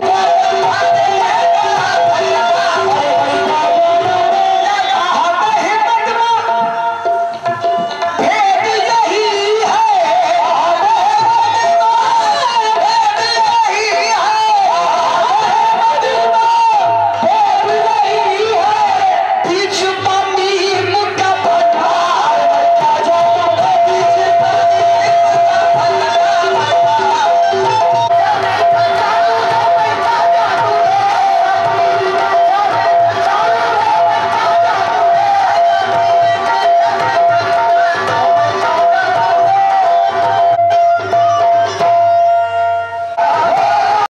Yeah.